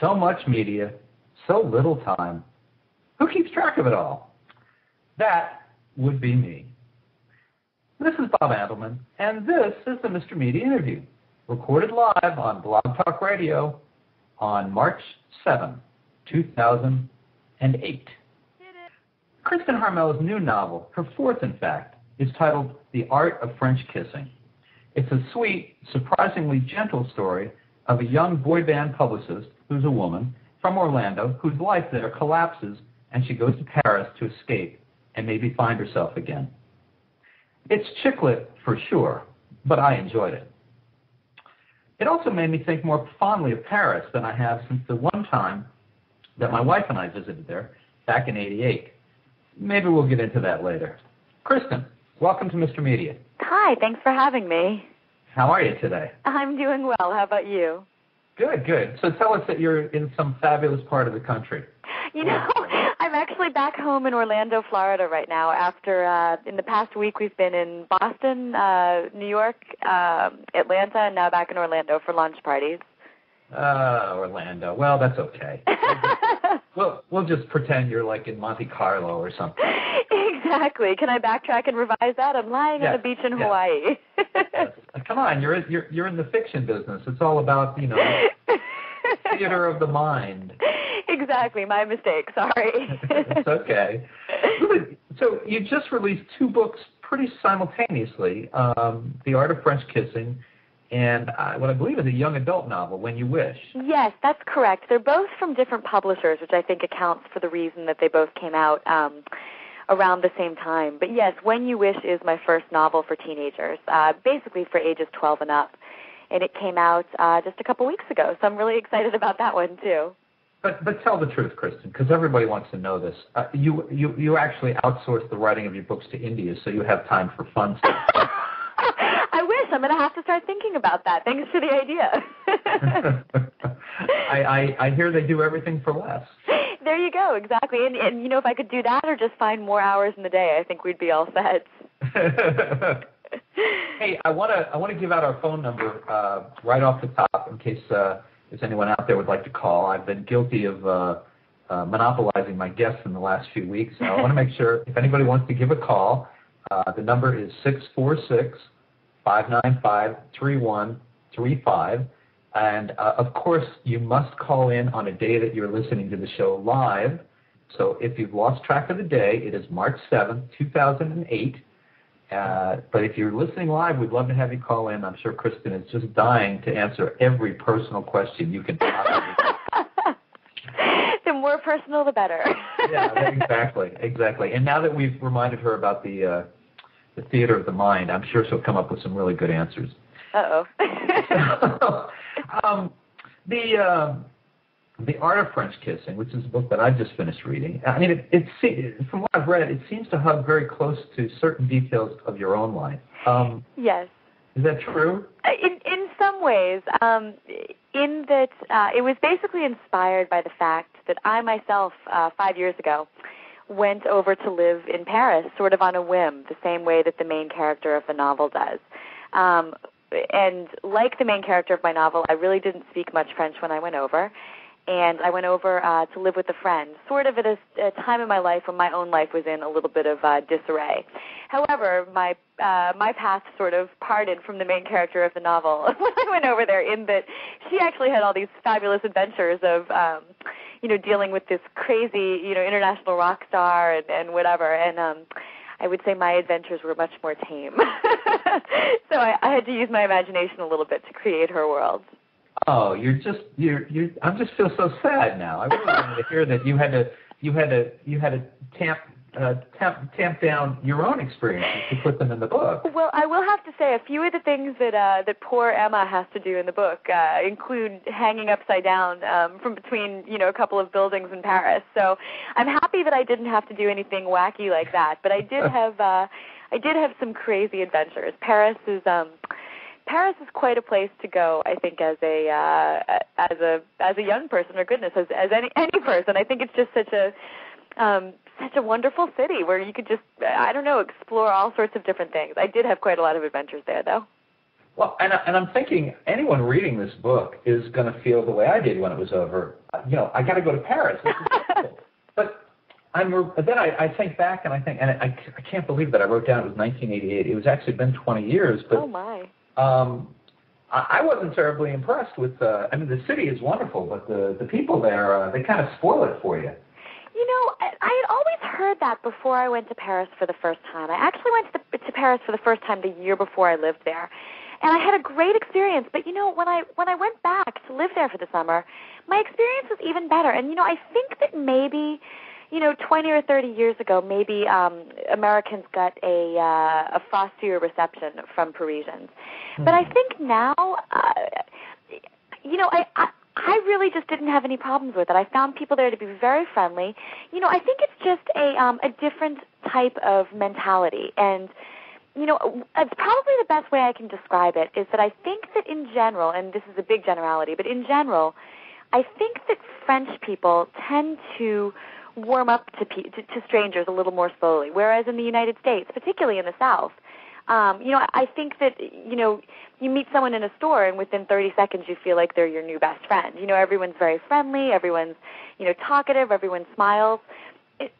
So much media, so little time. Who keeps track of it all? That would be me. This is Bob Andelman, and this is the Mr. Media interview, recorded live on Blog Talk Radio on March 7, 2008. Kristin Harmel's new novel, her fourth in fact, is titled The Art of French Kissing. It's a sweet, surprisingly gentle story of a young boy band publicist who's a woman from Orlando whose life there collapses and she goes to Paris to escape and maybe find herself again. It's chick lit for sure, but I enjoyed it. It also made me think more fondly of Paris than I have since the one time that my wife and I visited there back in 88. Maybe we'll get into that later. Kristin, welcome to Mr. Media. Hi, thanks for having me. How are you today? I'm doing well. How about you? Good, good. So tell us that you're in some fabulous part of the country. You know, I'm actually back home in Orlando, Florida right now. After uh, in the past week, we've been in Boston, uh, New York, uh, Atlanta, and now back in Orlando for launch parties. Uh, Orlando. Well, that's okay. we'll we'll just pretend you're like in Monte Carlo or something. Exactly. Can I backtrack and revise that? I'm lying Yes, on the beach in yes. Hawaii. Yes. Come on, you're you're you're in the fiction business. It's all about you know theater of the mind. exactly. My mistake. Sorry. it's okay. So you just released two books pretty simultaneously: um, "The Art of French Kissing" and uh, what I believe is a young adult novel, "When You Wish." Yes, that's correct. They're both from different publishers, which I think accounts for the reason that they both came out um, around the same time. But yes, When You Wish is my first novel for teenagers, uh, basically for ages 12 and up. And it came out uh, just a couple weeks ago, so I'm really excited about that one too. But but tell the truth, Kristin, because everybody wants to know this. Uh, you you you actually outsource the writing of your books to India, so you have time for fun stuff. I wish. I'm going to have to start thinking about that. Thanks for the idea. I, I I hear they do everything for less. There you go, exactly. And, and you know, if I could do that or just find more hours in the day, I think we'd be all set. hey, I want to I want to give out our phone number uh, right off the top in case uh, if anyone out there would like to call. I've been guilty of uh, uh, monopolizing my guests in the last few weeks. So I want to make sure if anybody wants to give a call, uh, the number is six four six five nine five three one three five. And uh, of course, you must call in on a day that you're listening to the show live. So if you've lost track of the day, it is March 7th, 2008. Uh, but if you're listening live, we'd love to have you call in. I'm sure Kristin is just dying to answer every personal question you can possibly. the more personal, the better. yeah, exactly, exactly. And now that we've reminded her about the uh, the theater of the mind, I'm sure she'll come up with some really good answers. Uh oh. the uh, the art of French kissing, which is a book that I've just finished reading. I mean, it, it se- from what I've read, it seems to hug very close to certain details of your own life. Um, yes. is that true? Uh, In in some ways, um, in that uh, it was basically inspired by the fact that I myself, uh, five years ago, went over to live in Paris, sort of on a whim, the same way that the main character of the novel does. Um, and like the main character of my novel, I really didn't speak much French when I went over. And I went over uh, to live with a friend, sort of at a, a time in my life when my own life was in a little bit of uh, disarray. However, my uh, my path sort of parted from the main character of the novel when I went over there. In that she actually had all these fabulous adventures of, um, you know, dealing with this crazy, you know, international rock star and, and whatever. And um, I would say my adventures were much more tame. so I, I had to use my imagination a little bit to create her world. Oh, you're just you're you. I'm just feel so sad now. I really wanted to hear that you had to you had to you had to tamp uh, tamp tamp down your own experiences to put them in the book. Well, I will have to say a few of the things that uh, that poor Emma has to do in the book uh, include hanging upside down um, from between you know a couple of buildings in Paris. So I'm happy that I didn't have to do anything wacky like that, but I did have uh, I did have some crazy adventures. Paris is um, Paris is quite a place to go. I think as a uh, as a as a young person, or goodness, as as any any person, I think it's just such a um, such a wonderful city where you could just I don't know explore all sorts of different things. I did have quite a lot of adventures there, though. Well, and, I, and I'm thinking anyone reading this book is going to feel the way I did when it was over. You know, I got to go to Paris. but I'm then I, I think back and I think, and I, I can't believe that I wrote down it was 1988. It was actually been 20 years. But oh my. Um, I wasn't terribly impressed with. Uh, I mean, the city is wonderful, but the the people there uh, they kind of spoil it for you. You know, I, I had always heard that before I went to Paris for the first time. I actually went to, the, to Paris for the first time the year before I lived there, and I had a great experience. But you know, when I when I went back to live there for the summer, my experience was even better. And you know, I think that maybe you know, 20 or 30 years ago, maybe um, Americans got a uh, a frostier reception from Parisians. Mm-hmm. But I hmm. think now, uh, you know, I, I I really just didn't have any problems with it. I found people there to be very friendly. You know, I think it's just a um, a different type of mentality, and you know, it's probably the best way I can describe it is that I think that in general, and this is a big generality, but in general, I think that French people tend to warm up to, to, to strangers a little more slowly. Whereas in the United States, particularly in the South, um, you know, I think that you know you meet someone in a store and within 30 seconds you feel like they're your new best friend. You know, everyone's very friendly, everyone's you know talkative, everyone smiles.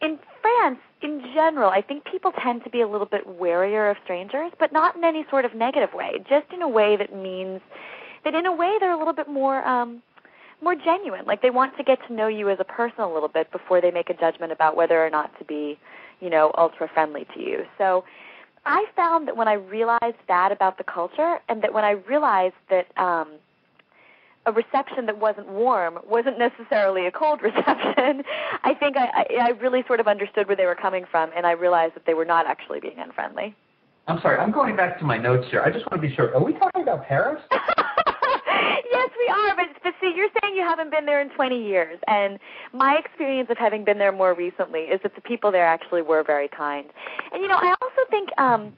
In France, in general, I think people tend to be a little bit warier of strangers, but not in any sort of negative way. Just in a way that means that in a way they're a little bit more um, more genuine. Like they want to get to know you as a person a little bit before they make a judgment about whether or not to be, you know, ultra friendly to you. So I found that when I realized that about the culture and that when I realized that um a reception that wasn't warm wasn't necessarily a cold reception. I think I, I, I really sort of understood where they were coming from, and I realized that they were not actually being unfriendly. I'm sorry, I'm going back to my notes here. I just want to be sure. Are we talking about Paris? are. But, but see, you're saying you haven't been there in 20 years, and my experience of having been there more recently is that the people there actually were very kind. And you know, I also think um,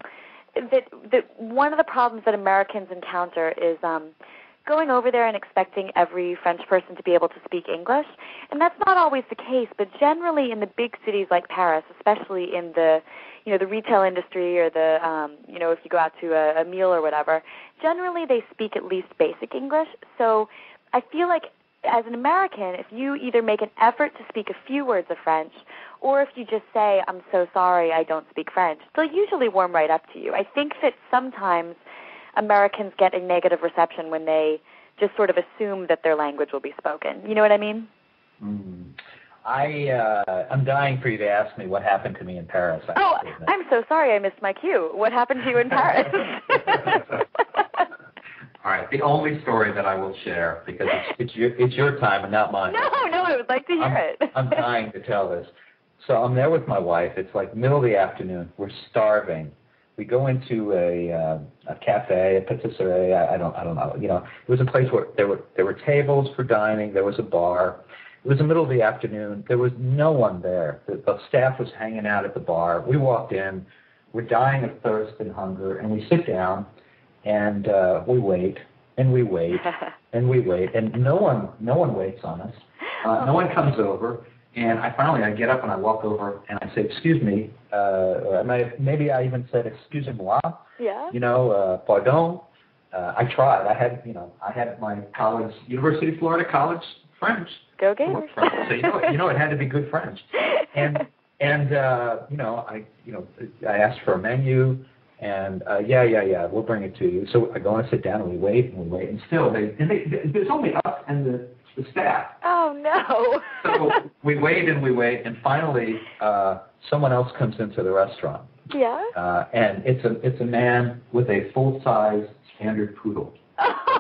that that one of the problems that Americans encounter is. Um, going over there and expecting every French person to be able to speak English. And that's not always the case, but generally in the big cities like Paris, especially in the you know the retail industry or the um, you know if you go out to a, a meal or whatever, generally they speak at least basic English. So I feel like as an American, if you either make an effort to speak a few words of French, or if you just say, I'm so sorry, I don't speak French, they'll usually warm right up to you. I think that sometimes Americans get a negative reception when they just sort of assume that their language will be spoken. You know what I mean? Mm. I uh, I'm dying for you to ask me what happened to me in Paris. Oh, I'm so sorry I missed my cue. What happened to you in Paris? All right, the only story that I will share because it's it's your it's your time and not mine. No, no, I would like to hear I'm, it. I'm dying to tell this. So I'm there with my wife. It's like middle of the afternoon. We're starving. We go into a uh, a cafe, a patisserie. I, I don't I don't know. You know, it was a place where there were there were tables for dining. There was a bar it was the middle of the afternoon. There was no one there. The, the staff was hanging out at the bar. We walked in. We're dying of thirst and hunger, and we sit down, and uh, we wait, and we wait, and we wait, and no one, no one waits on us. Uh, no one comes over, and I finally I get up and I walk over and I say, "Excuse me," uh, or I may, maybe I even said, "Excusez-moi." Yeah. You know, uh, pardon. Uh, I tried. I had, you know, I had my college, University of Florida College French. Go Gators. So you know, you know, it had to be good friends. And and uh, you know, I you know, I asked for a menu, and uh, yeah, yeah, yeah, we'll bring it to you. So I go and I sit down, and we wait and we wait, and still they and they, there's only us and the the staff. Oh no. so we wait and we wait, and finally, uh, someone else comes into the restaurant. Yeah. Uh, and it's a it's a man with a full size standard poodle.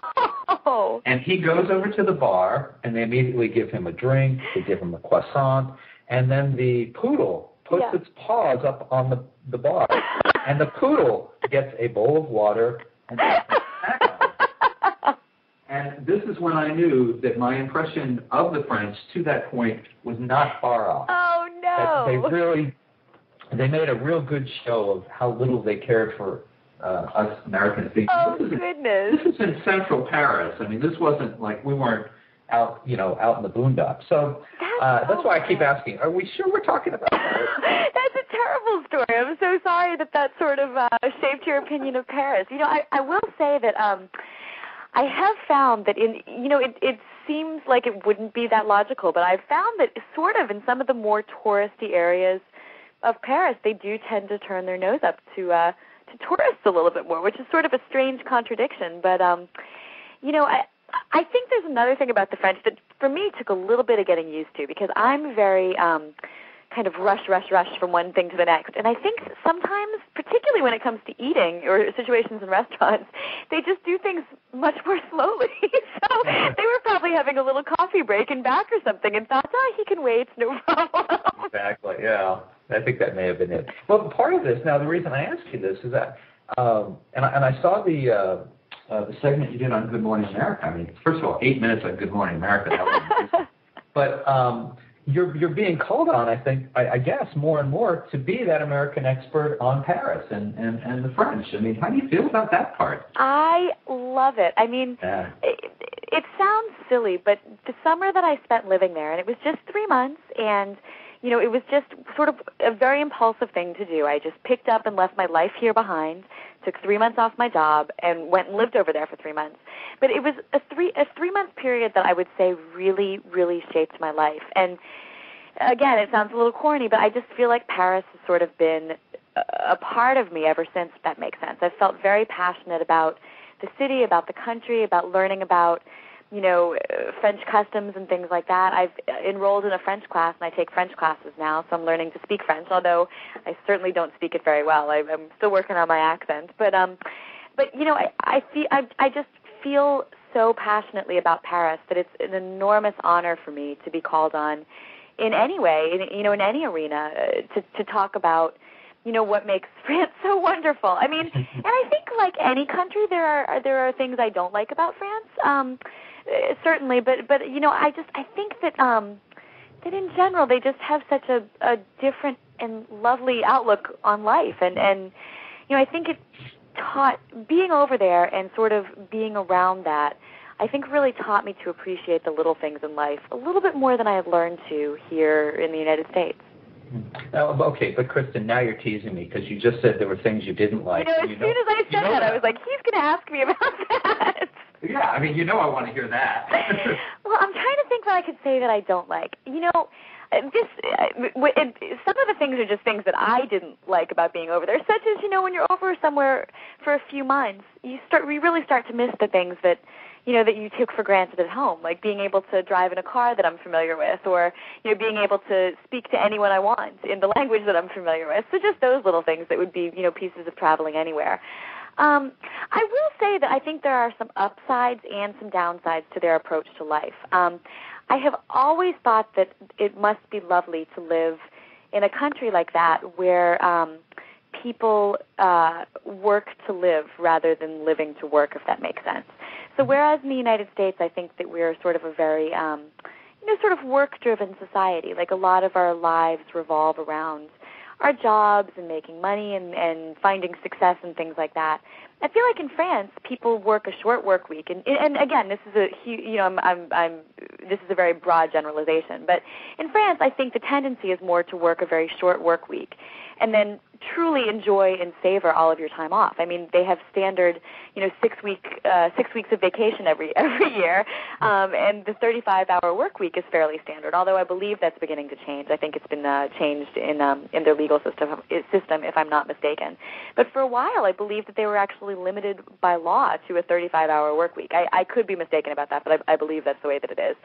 Oh. And he goes over to the bar, and they immediately give him a drink. They give him a croissant, and then the poodle puts yeah. its paws up on the the bar, and the poodle gets a bowl of water and And this is when I knew that my impression of the French to that point was not far off. Oh no! That they really, they made a real good show of how little they cared for uh, us Americans. Oh this goodness! this is in central Paris. I mean, this wasn't like we weren't out, you know, out in the boondocks. So that's, uh, so that's why I keep asking: Are we sure we're talking about Paris? that's a terrible story. I'm so sorry that that sort of uh, shaped your opinion of Paris. You know, I, I will say that um, I have found that in you know it, it seems like it wouldn't be that logical, but I've found that sort of in some of the more touristy areas of Paris, they do tend to turn their nose up to uh, to tourists a little bit more, which is sort of a strange contradiction. But um, you know, I I think there's another thing about the French that for me took a little bit of getting used to because I'm very um kind of rush, rush, rush from one thing to the next. And I think sometimes, particularly when it comes to eating or situations in restaurants, they just do things much more slowly. so they were probably having a little coffee break and back or something and thought, oh, he can wait, no problem. exactly, yeah. I think that may have been it. Well, part of this, now the reason I asked you this is that, um, and, I, and I saw the, uh, uh, the segment you did on Good Morning America. I mean, first of all, eight minutes on Good Morning America. That was but um, you're you're being called on, I think, I, I guess, more and more to be that American expert on Paris and, and and the French. I mean, how do you feel about that part? I love it. I mean, yeah. it, it sounds silly, but the summer that I spent living there, and it was just three months, and you know, it was just sort of a very impulsive thing to do. I just picked up and left my life here behind, took three months off my job, and went and lived over there for three months. But it was a three a three month period that I would say really, really shaped my life. And again, it sounds a little corny, but I just feel like Paris has sort of been a part of me ever since. If that makes sense. I've felt very passionate about the city, about the country, about learning about you know, French customs and things like that. I've enrolled in a French class and I take French classes now, so I'm learning to speak French. Although I certainly don't speak it very well. I, I'm still working on my accent, but um, but you know, I I feel I I just feel so passionately about Paris that it's an enormous honor for me to be called on in any way, in, you know, in any arena uh, to to talk about you know what makes France so wonderful. I mean, and I think like any country, there are there are things I don't like about France. Um, uh, certainly, but but you know, I just I think that um that in general they just have such a a different and lovely outlook on life, and and you know I think it taught being over there and sort of being around that. I think really taught me to appreciate the little things in life a little bit more than I have learned to here in the United States. Now, okay, but Kristin, now you're teasing me because you just said there were things you didn't like. You know, as you soon as I said that, that, I was like, he's going to ask me about that. Yeah, I mean, you know I want to hear that. well, I'm trying to think what I could say that I don't like. You know, this uh, some of the things are just things that I didn't like about being over there, such as you know when you're over somewhere for a few months, you start we really start to miss the things that you know that you took for granted at home, like being able to drive in a car that I'm familiar with, or you know being able to speak to anyone I want in the language that I'm familiar with. So just those little things that would be you know pieces of traveling anywhere. Um, I will say that I think there are some upsides and some downsides to their approach to life. Um, I have always thought that it must be lovely to live in a country like that where um, people uh, work to live rather than living to work, if that makes sense. So whereas in the United States, I think that we're sort of a very um, you know, sort of work-driven society. Like a lot of our lives revolve around our jobs and making money and, and finding success and things like that. I feel like in France, people work a short work week, and and again, this is a you know I'm I'm I'm this is a very broad generalization, but in France, I think the tendency is more to work a very short work week, and then truly enjoy and savor all of your time off. I mean, they have standard, you know, six week uh, six weeks of vacation every every year, um, and the 35 hour work week is fairly standard. Although I believe that's beginning to change. I think it's been uh, changed in um, in their legal system system, if I'm not mistaken. But for a while, I believe that they were actually limited by law to a 35 hour work week. I, I could be mistaken about that, but I, I believe that's the way that it is.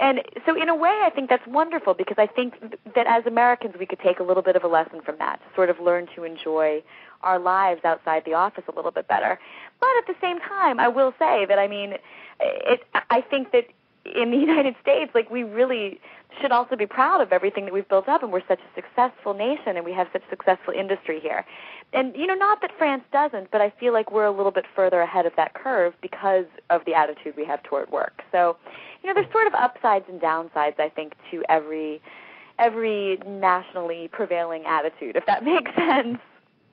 And so, in a way, I think that's wonderful because I think that as Americans, we could take a little bit of a lesson from that to sort of learn to enjoy our lives outside the office a little bit better. But at the same time, I will say that I mean, it. I think that in the United States, like we really should also be proud of everything that we've built up, and we're such a successful nation, and we have such successful industry here. And you know, not that France doesn't, but I feel like we're a little bit further ahead of that curve because of the attitude we have toward work. So, you know, there's sort of upsides and downsides, I think, to every every nationally prevailing attitude, if that makes sense.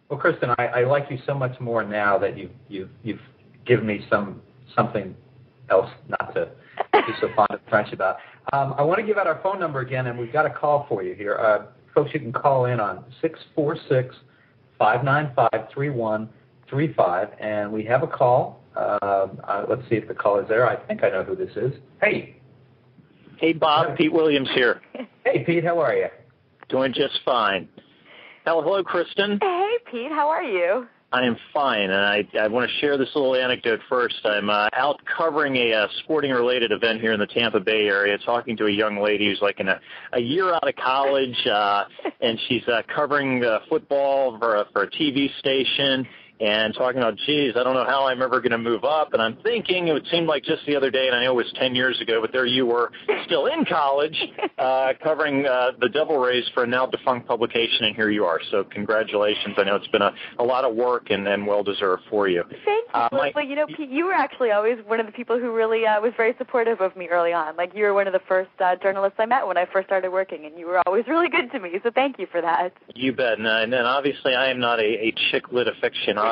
Well, Kristin, I, I like you so much more now that you've you've you've given me some something else not to be so fond of French about. Um, I want to give out our phone number again, and we've got a call for you here. Uh, folks, you can call in on six four six five nine five three one three five, and we have a call. Uh, uh, let's see if the call is there. I think I know who this is. Hey. Hey, Bob. Pete Williams here. Hey, Pete. How are you? Doing just fine. Hello, hello, Kristin. Hey, Pete. How are you? I am fine, and I, I want to share this little anecdote first. I'm uh, out covering a uh, sporting-related event here in the Tampa Bay area, talking to a young lady who's like in a, a year out of college, uh, and she's uh, covering uh, football for a, for a TV station and talking about, geez, I don't know how I'm ever going to move up. And I'm thinking it would seem like just the other day, and I know it was 10 years ago, but there you were still in college uh, covering uh, the Devil Rays for a now defunct publication, and here you are. So congratulations. I know it's been a, a lot of work and, and well deserved for you. Thank you. Uh, my, but you know, Pete, you were actually always one of the people who really uh, was very supportive of me early on. Like you were one of the first uh, journalists I met when I first started working, and you were always really good to me. So thank you for that. You bet. And, uh, and obviously, I am not a, a chick lit aficionado,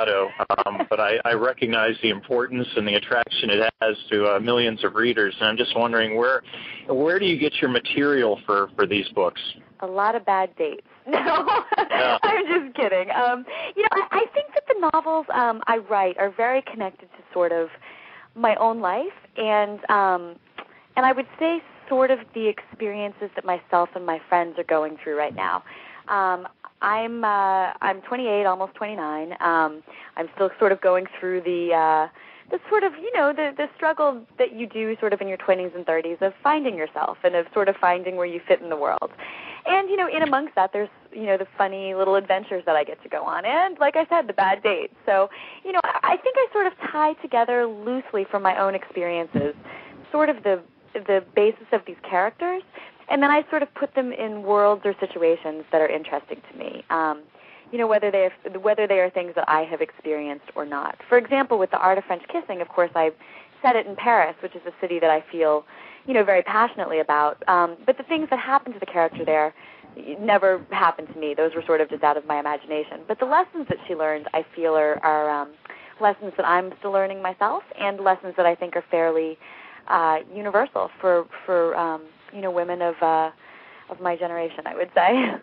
um, but I, I recognize the importance and the attraction it has to uh, millions of readers. And I'm just wondering where where do you get your material for for these books? A lot of bad dates. No, yeah. I'm just kidding. Um, you know, I, I think that the novels um, I write are very connected to sort of my own life, and um, and I would say sort of the experiences that myself and my friends are going through right now. Um, I'm uh, I'm 28, almost 29. Um, I'm still sort of going through the uh, the sort of you know the the struggle that you do sort of in your 20s and 30s of finding yourself and of sort of finding where you fit in the world. And you know, in amongst that, there's you know the funny little adventures that I get to go on, and like I said, the bad dates. So you know, I think I sort of tie together loosely from my own experiences, sort of the the basis of these characters, and then I sort of put them in worlds or situations that are interesting to me. Um, you know, whether they are, whether they are things that I have experienced or not. For example, with the art of French kissing, of course, I've set it in Paris, which is a city that I feel you know, very passionately about. Um, but the things that happen to the character there never happened to me. Those were sort of just out of my imagination. But the lessons that she learned, I feel, are, are um, lessons that I'm still learning myself, and lessons that I think are fairly uh, universal for for um, you know women of uh, of my generation. I would say.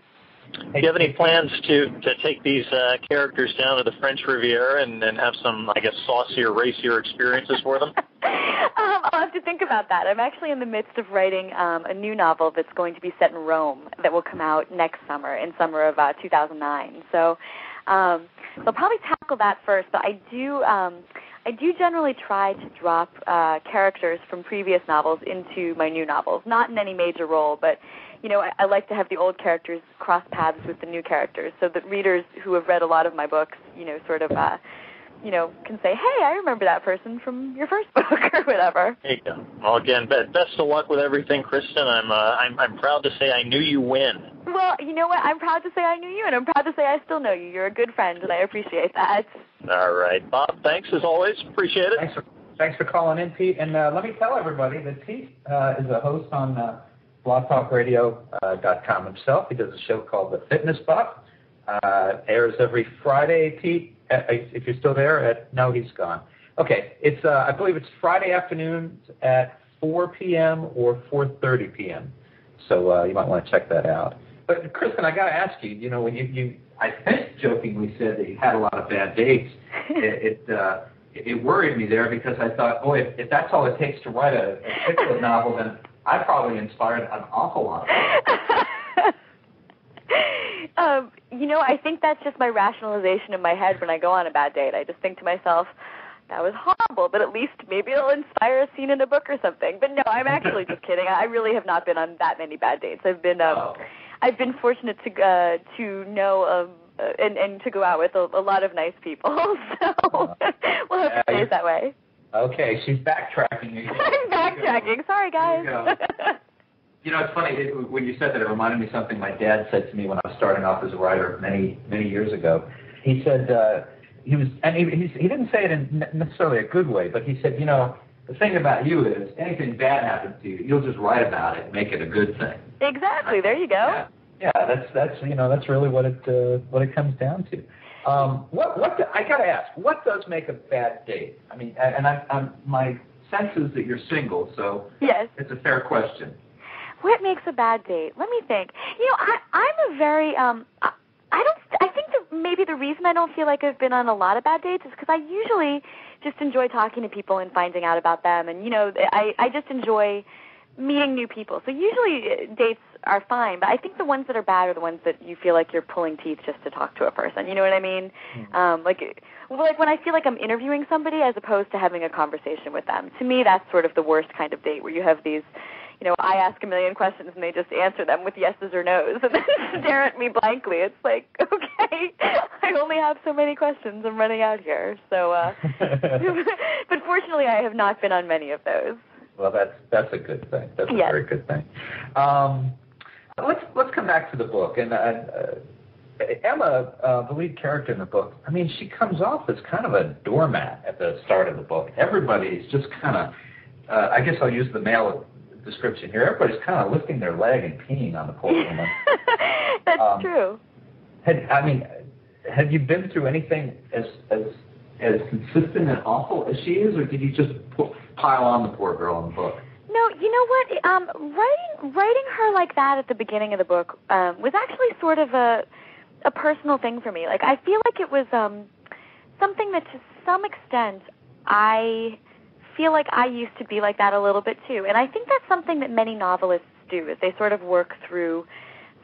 Do you have any plans to to take these uh, characters down to the French Riviera and, and have some, I guess, saucier, racier experiences for them? um, I'll have to think about that. I'm actually in the midst of writing um, a new novel that's going to be set in Rome that will come out next summer, in summer of uh, 2009. So, um, so I'll probably tackle that first. But I do. Um, I do generally try to drop uh, characters from previous novels into my new novels, not in any major role, but you know, I, I like to have the old characters cross paths with the new characters, so that readers who have read a lot of my books, you know, sort of, uh, you know, can say, "Hey, I remember that person from your first book," or whatever. There you go. Well, again, best of luck with everything, Kristin. I'm, uh, I'm, I'm proud to say I knew you win. Well, you know what? I'm proud to say I knew you, and I'm proud to say I still know you. You're a good friend, and I appreciate that. All right, Bob. Thanks as always. Appreciate it. Thanks for thanks for calling in, Pete. And uh, let me tell everybody that Pete uh, is a host on. Uh, blogtalkradio.com himself. He does a show called The Fitness Buff. Uh, airs every Friday, Pete. If you're still there, at, no, he's gone. Okay, it's uh, I believe it's Friday afternoons at 4 p.m. or 4:30 p.m. So uh, you might want to check that out. But Kristin, I got to ask you. You know, when you, you I think jokingly said that you had a lot of bad dates, it it, uh, it worried me there because I thought, boy, if, if that's all it takes to write a, a novel, then I probably inspired an awful lot. Of um, you know, I think that's just my rationalization in my head when I go on a bad date. I just think to myself, that was horrible, but at least maybe it'll inspire a scene in a book or something. But no, I'm actually just kidding. I really have not been on that many bad dates. I've been um oh. I've been fortunate to uh to know um uh, and and to go out with a, a lot of nice people. So we'll hope it stays that way. Okay, she's backtracking. I'm backtracking. Sorry, guys. You, know, it's funny when you said that. It reminded me of something my dad said to me when I was starting off as a writer many many years ago. He said uh, he was, and he he, he didn't say it in necessarily a good way, but he said, you know, the thing about you is anything bad happens to you, you'll just write about it, and make it a good thing. Exactly. There you go. Yeah, yeah that's that's you know that's really what it uh, what it comes down to. Um, what what do, I got to ask? What does make a bad date? I mean, and I, I'm, my sense is that you're single, so yes, it's a fair question. What makes a bad date? Let me think. You know, I I'm a very um I, I don't I think that maybe the reason I don't feel like I've been on a lot of bad dates is because I usually just enjoy talking to people and finding out about them and you know I I just enjoy meeting new people. So usually uh, dates are fine, but I think the ones that are bad are the ones that you feel like you're pulling teeth just to talk to a person. You know what I mean? Mm-hmm. Um, like, well, like when I feel like I'm interviewing somebody as opposed to having a conversation with them. To me, that's sort of the worst kind of date where you have these, you know, I ask a million questions and they just answer them with yeses or nos and then stare at me blankly. It's like, okay, I only have so many questions. I'm running out here. So, uh, but fortunately, I have not been on many of those. Well, that's that's a good thing. That's yes. a very good thing. Um, let's let's come back to the book and. Uh, uh, Emma, uh, the lead character in the book, I mean, she comes off as kind of a doormat at the start of the book. Everybody's just kind of, uh, I guess I'll use the male description here. Everybody's kind of lifting their leg and peeing on the poor woman. That's um, true. Had I mean, have you been through anything as as as consistent and awful as she is, or did you just pile on the poor girl in the book? No, you know what? Um, writing writing her like that at the beginning of the book um, was actually sort of a a personal thing for me. Like I feel like it was um, something that to some extent I feel like I used to be like that a little bit too. And I think that's something that many novelists do is they sort of work through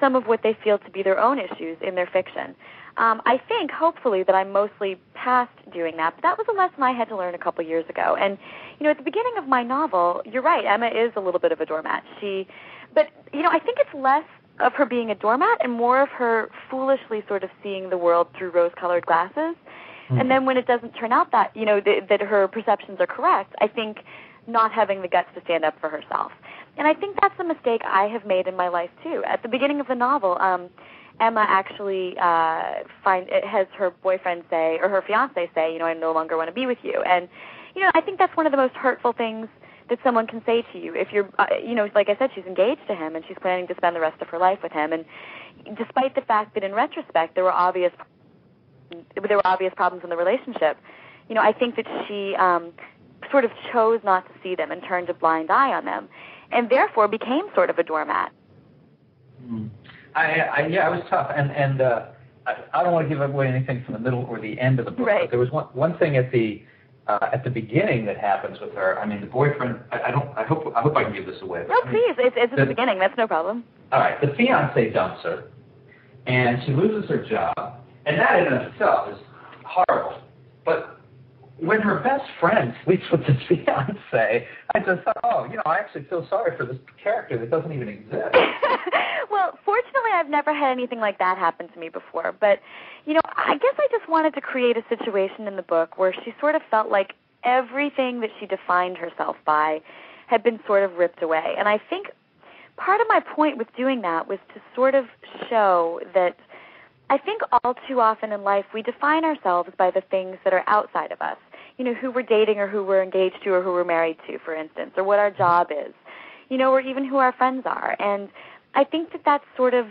some of what they feel to be their own issues in their fiction. Um, I think, hopefully, that I'm mostly past doing that, but that was a lesson I had to learn a couple years ago. And, you know, at the beginning of my novel, you're right, Emma is a little bit of a doormat. She, but, you know, I think it's less of her being a doormat and more of her foolishly sort of seeing the world through rose-colored glasses. Mm-hmm. And then when it doesn't turn out that, you know, th- that her perceptions are correct, I think not having the guts to stand up for herself. And I think that's a mistake I have made in my life too. At the beginning of the novel, um, Emma actually uh, find it has her boyfriend say or her fiance say, you know, I no longer want to be with you. And you know, I think that's one of the most hurtful things that someone can say to you if you're uh, you know like i said she's engaged to him and she's planning to spend the rest of her life with him and despite the fact that in retrospect there were obvious there were obvious problems in the relationship you know i think that she um sort of chose not to see them and turned a blind eye on them and therefore became sort of a doormat mm. I, I yeah, it was tough, and and uh, I, I don't want to give away anything from the middle or the end of the book. Right. But there was one one thing at the uh, at the beginning that happens with her. I mean, the boyfriend. I, I don't. I hope. I hope I can give this away. No, I mean, please. It's, it's the, at the beginning. That's no problem. All right. The fiance dumps her, and she loses her job, and that in itself is horrible. But when her best friend sleeps with the fiance, I just thought, oh, you know, I actually feel sorry for this character that doesn't even exist. well, fortunately, I've never had anything like that happen to me before. But, you know, I guess I just wanted to create a situation in the book where she sort of felt like everything that she defined herself by had been sort of ripped away. And I think part of my point with doing that was to sort of show that I think all too often in life we define ourselves by the things that are outside of us you know, who we're dating or who we're engaged to or who we're married to, for instance, or what our job is, you know, or even who our friends are. And I think that that's sort of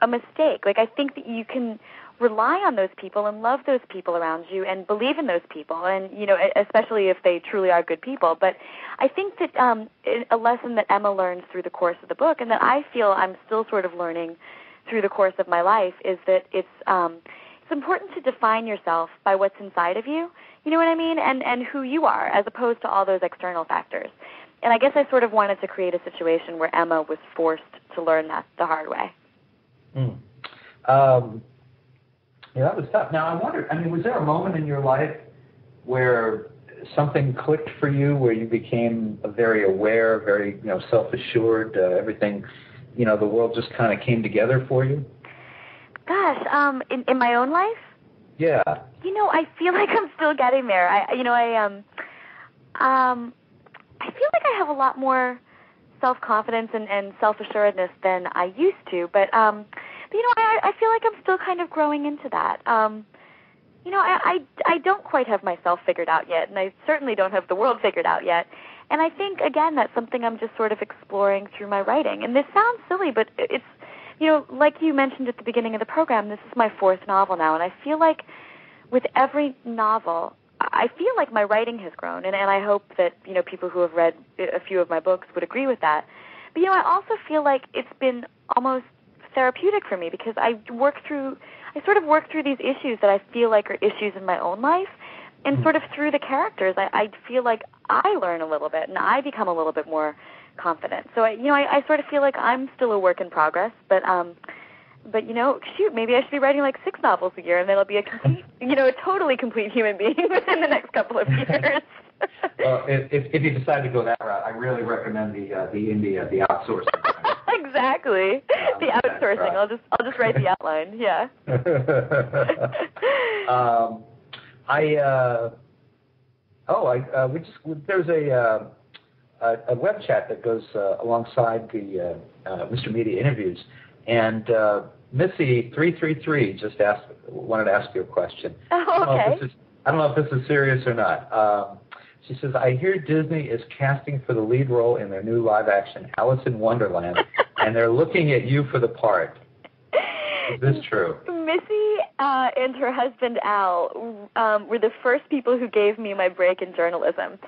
a mistake. Like, I think that you can rely on those people and love those people around you and believe in those people and you know especially if they truly are good people but i think that um a lesson that emma learns through the course of the book and that i feel i'm still sort of learning through the course of my life is that it's um it's important to define yourself by what's inside of you you know what I mean? And and who you are as opposed to all those external factors. And I guess I sort of wanted to create a situation where Emma was forced to learn that the hard way. Mm. Um, yeah, that was tough. Now I wonder. I mean, was there a moment in your life where something clicked for you, where you became very aware, very you know self-assured, uh, everything, you know, the world just kind of came together for you? Gosh, um, in in my own life. Yeah. You know, I feel like I'm still getting there. I, you know, I um, um, I feel like I have a lot more self confidence and, and self assuredness than I used to. But um, but you know, I I feel like I'm still kind of growing into that. Um, you know, I, I I don't quite have myself figured out yet, and I certainly don't have the world figured out yet. And I think again that's something I'm just sort of exploring through my writing. And this sounds silly, but it's you know, like you mentioned at the beginning of the program, this is my fourth novel now, and I feel like with every novel, I feel like my writing has grown, and, and I hope that you know people who have read a few of my books would agree with that. but you know, I also feel like it's been almost therapeutic for me because I work through, I sort of work through these issues that I feel like are issues in my own life, and hmm. sort of through the characters, I, I feel like I learn a little bit and I become a little bit more confident. So I, you know, I, I sort of feel like I'm still a work in progress, but um, but you know, shoot, maybe I should be writing like six novels a year, and then I'll be a complete, you know, a totally complete human being within the next couple of years. well, if, if if you decide to go that route, I really recommend the uh, the India the outsourcing. exactly, Um, the outsourcing. right. I'll just I'll just write the outline. Yeah. um, I uh, oh I uh, we just there's a uh, a, web chat that goes uh, alongside the uh, uh, Mr. Media interviews, and uh, Missy three three three just asked wanted to ask you a question. I Oh, don't know if okay. this is- I don't know if this is serious or not. Um, she says, I hear Disney is casting for the lead role in their new live action Alice in Wonderland, and they're looking at you for the part. Is this true? Uh, and her husband Al um, were the first people who gave me my break in journalism.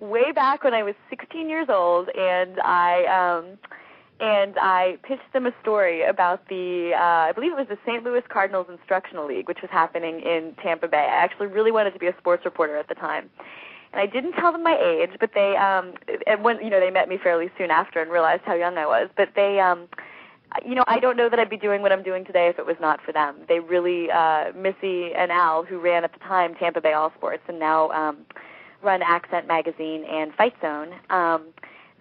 Way back when I was 16 years old, and I um, and I pitched them a story about the uh, I believe it was the St. Louis Cardinals Instructional League, which was happening in Tampa Bay. I actually really wanted to be a sports reporter at the time. And I didn't tell them my age, but they um and when you know they met me fairly soon after and realized how young I was, but they um you know, I don't know that I'd be doing what I'm doing today if it was not for them. They really, uh, Missy and Al, who ran at the time Tampa Bay All Sports and now um, run Accent Magazine and Fight Zone. Um,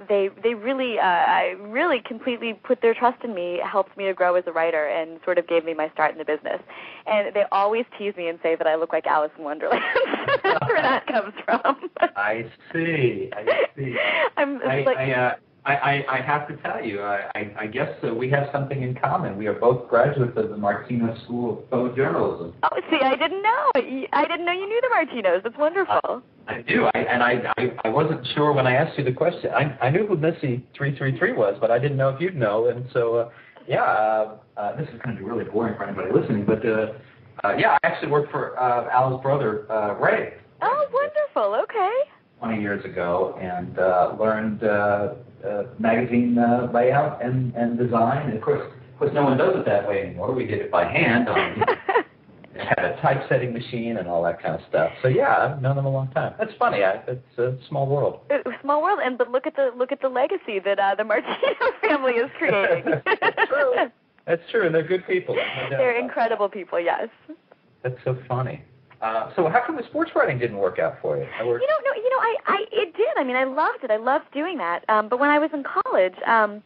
they they really, uh, I really completely put their trust in me, helped me to grow as a writer, and sort of gave me my start in the business. And they always tease me and say that I look like Alice in Wonderland. That's where that comes from. I see. I see. I'm I, like, I, uh, I, I, I have to tell you, I, I, I guess uh, we have something in common. We are both graduates of the Martino School of Photojournalism. oh, see, I didn't know. I didn't know you knew the Martinos. That's wonderful. I do, I, and I, I, I wasn't sure when I asked you the question. I, I knew who Missy three three three was, but I didn't know if you'd know. And so, uh, yeah, uh, uh, this is going to be really boring for anybody listening, but uh, uh, yeah, I actually worked for uh, Al's brother uh, Ray. Oh, wonderful. Okay. 20 years ago and uh, learned uh, magazine uh, layout and, and design. And of course, of course, no one does it that way anymore. We did it by hand. On, had a typesetting machine and all that kind of stuff. So yeah, I've known them a long time. That's funny. I, it's a small world. Uh, Small world, and but look at the look at the legacy that uh, the Martino family is creating. That's true. That's true, and they're good people. They're incredible people. Yes. That's so funny. Uh, so how come the sports writing didn't work out for you? Worked, You know, no, you know, I, I, it did. I mean, I loved it. I loved doing that. Um, but when I was in college, um,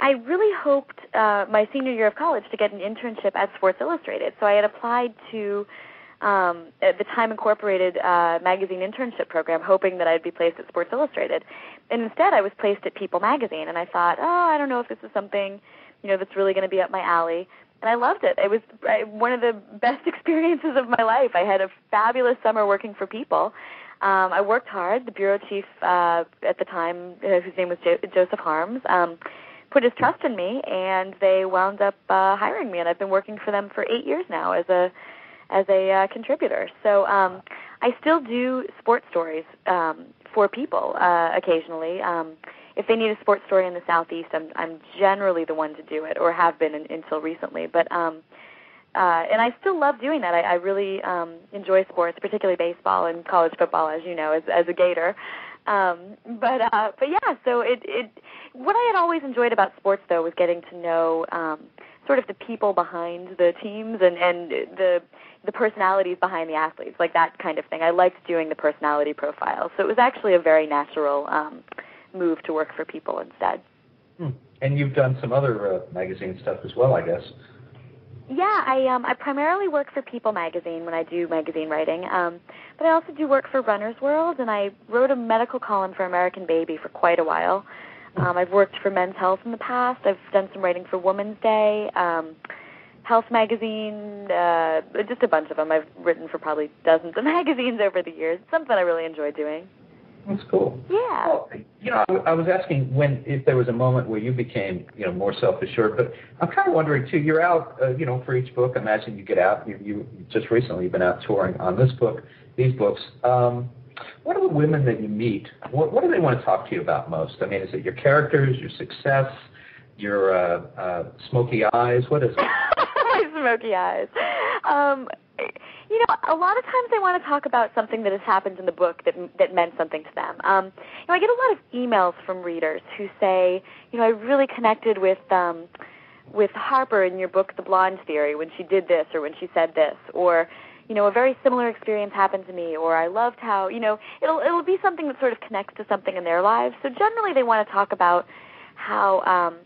I really hoped uh, my senior year of college to get an internship at Sports Illustrated. So I had applied to um, at the Time Incorporated uh, magazine internship program, hoping that I'd be placed at Sports Illustrated. And instead, I was placed at People magazine, and I thought, oh, I don't know if this is something, you know, that's really going to be up my alley. And I loved it. It was one of the best experiences of my life. I had a fabulous summer working for People. Um, I worked hard. The bureau chief uh, at the time, uh, whose name was jo- Joseph Harms, um, put his trust in me, and they wound up uh, hiring me. And I've been working for them for eight years now as a as a uh, contributor. So um, I still do sports stories um, for people uh, occasionally. Um, if they need a sports story in the southeast, I'm I'm generally the one to do it, or have been in, until recently. But um, uh, and I still love doing that. I, I really um, enjoy sports, particularly baseball and college football, as you know, as as a Gator. Um, but uh, but yeah, so it it what I had always enjoyed about sports though was getting to know um, sort of the people behind the teams and and the the personalities behind the athletes, like that kind of thing. I liked doing the personality profile, so it was actually a very natural um, move to work for people instead. Hmm. And you've done some other uh, magazine stuff as well, I guess. Yeah, I um I primarily work for People magazine when I do magazine writing. Um but I also do work for Runner's World and I wrote a medical column for American Baby for quite a while. Um I've worked for Men's Health in the past. I've done some writing for Women's Day, um Health magazine, uh just a bunch of them. I've written for probably dozens of magazines over the years. It's something I really enjoy doing. That's cool. Yeah. Well, you know, I, I was asking when if there was a moment where you became, you know, more self-assured. But I'm kind of wondering too. You're out, uh, you know, for each book. I imagine you get out. You, you just recently you've been out touring on this book, these books. Um, what are the women that you meet? What, what do they want to talk to you about most? I mean, is it your characters, your success, your uh, uh, smoky eyes? What is it? My smoky eyes. Um, you know, a lot of times they want to talk about something that has happened in the book that that meant something to them. Um, you know, I get a lot of emails from readers who say, you know, I really connected with um, with Harper in your book, The Blonde Theory, when she did this or when she said this, or you know, a very similar experience happened to me, or I loved how, you know, it'll it'll be something that sort of connects to something in their lives. So generally, they want to talk about how um,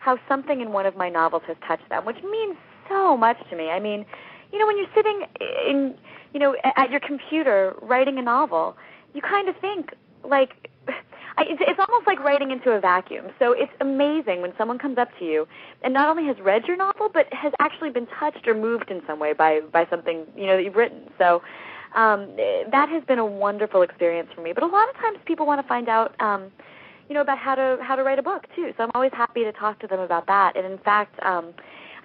how something in one of my novels has touched them, which means so much to me. I mean, you know, when you're sitting in, you know, at your computer writing a novel, you kind of think like it's, almost like writing into a vacuum. So it's amazing when someone comes up to you and not only has read your novel, but has actually been touched or moved in some way by by something you know that you've written. So um, that has been a wonderful experience for me. But a lot of times people want to find out. Um, you know about how to how to write a book too. So I'm always happy to talk to them about that. And in fact, um,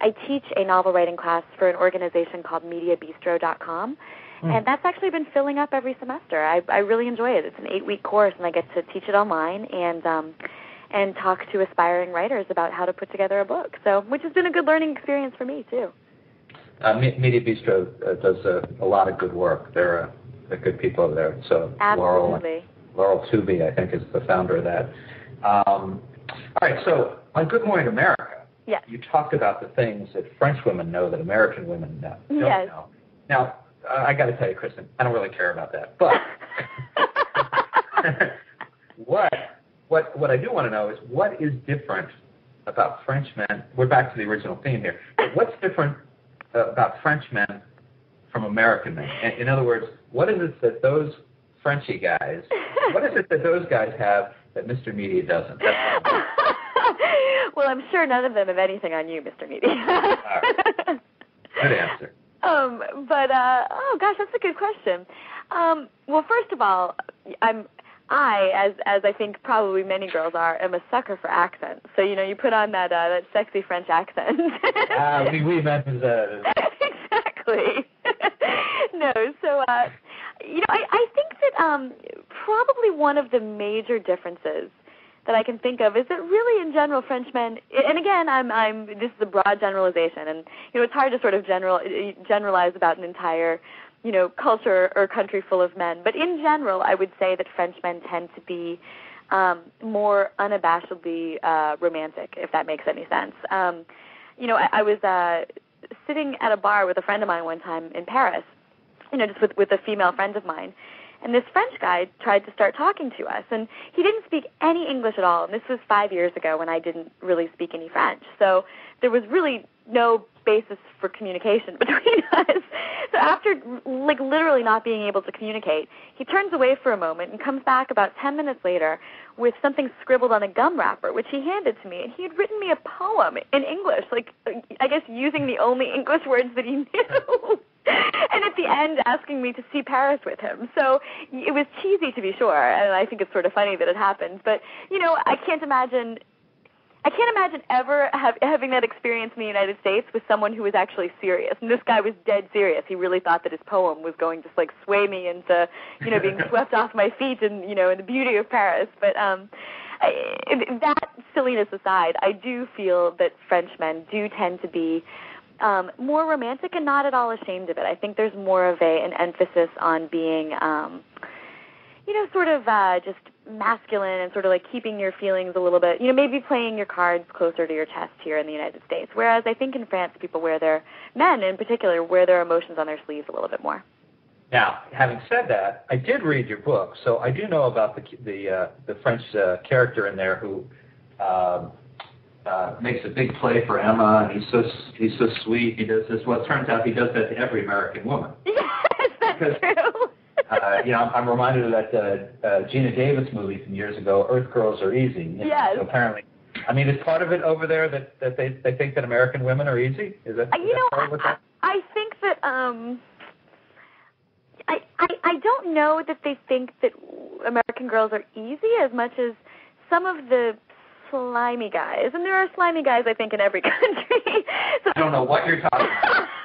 I teach a novel writing class for an organization called MediaBistro.com, Mm. And that's actually been filling up every semester. I, I really enjoy it. It's an eight week course, and I get to teach it online and um, and talk to aspiring writers about how to put together a book. So, which has been a good learning experience for me too. Uh, Media Bistro uh, does a, a lot of good work. They're, uh, they're good people over there. So Absolutely. Laurel, Laurel Touby, I think, is the founder of that. Um, all right. So on Good Morning America, yes. you talked about the things that French women know that American women know, don't yes. know. Now, uh, I got to tell you, Kristin, I don't really care about that. But what what what I do want to know is what is different about French men. We're back to the original theme here. What's different uh, about French men from American men? In, in other words, what is it that those Frenchy guys? What is it that those guys have that Mr. Media doesn't? well, I'm sure none of them have anything on you, Mr. Media. right. Good answer. Um, but uh, oh gosh, that's a good question. Um, well, first of all, I'm I, as as I think probably many girls are, am a sucker for accents. So you know, you put on that uh, that sexy French accent. Ah, uh, oui, oui, mademoiselle. exactly. no, so uh, you know, I I think that um, probably one of the major differences that I can think of is that really in general Frenchmen and again I'm I'm this is a broad generalization and you know it's hard to sort of general generalize about an entire you know culture or country full of men. But in general I would say that Frenchmen tend to be um more unabashedly uh romantic if that makes any sense. Um you know I, I was uh sitting at a bar with a friend of mine one time in Paris you know just with with a female friend of mine and this French guy tried to start talking to us, and he didn't speak any English at all. And this was five years ago when I didn't really speak any French. So there was really no basis for communication between us. So after like literally not being able to communicate, he turns away for a moment and comes back about 10 minutes later with something scribbled on a gum wrapper which he handed to me and he had written me a poem in English, like I guess using the only English words that he knew. and at the end asking me to see Paris with him. So it was cheesy to be sure, and I think it's sort of funny that it happened. But you know, I can't imagine. I can't imagine ever have, having that experience in the United States with someone who was actually serious. And this guy was dead serious. He really thought that his poem was going to like sway me into, you know, being swept off my feet and you know, in the beauty of Paris. But um, I, that silliness aside, I do feel that Frenchmen do tend to be um, more romantic and not at all ashamed of it. I think there's more of a an emphasis on being, um, you know, sort of uh, just masculine and sort of like keeping your feelings a little bit, you know, maybe playing your cards closer to your chest here in the United States. Whereas I think in France, people wear their men in particular wear their emotions on their sleeves a little bit more. Now, having said that, I did read your book, so I do know about the the uh, the French uh, character in there who. Um, uh, makes a big play for Emma, and he's so he's so sweet. He does this. Well, it turns out he does that to every American woman. Yes, that's because, true. Uh, you know, I'm, reminded of that uh, uh, Geena Davis movie from years ago, Earth Girls Are Easy. You know, yes. So apparently, I mean, is part of it over there that that they they think that American women are easy? Is that, uh, is you know, that I, I think that um. I, I I don't know that they think that American girls are easy as much as some of the slimy guys, and there are slimy guys, I think, in every country. so, I don't know what you're talking about.